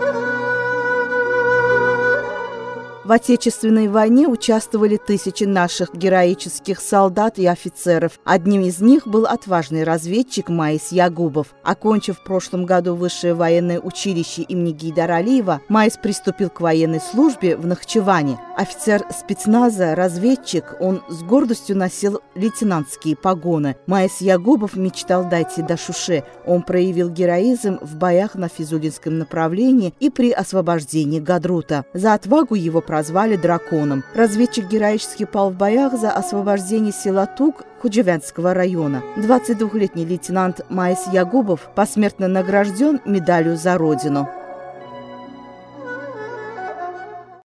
you. В Отечественной войне участвовали тысячи наших героических солдат и офицеров. Одним из них был отважный разведчик Маис Ягубов. Окончив в прошлом году высшее военное училище имени Гейдара Алиева, Маис приступил к военной службе в Нахчеване. Офицер спецназа, разведчик, он с гордостью носил лейтенантские погоны. Маис Ягубов мечтал дойти до Шуше. Он проявил героизм в боях на Физулинском направлении и при освобождении Гадрута. За отвагу его прозвали драконом. Разведчик героически пал в боях за освобождение села Тук Худжевянского района. 22-летний лейтенант Майс Ягубов посмертно награжден медалью за Родину.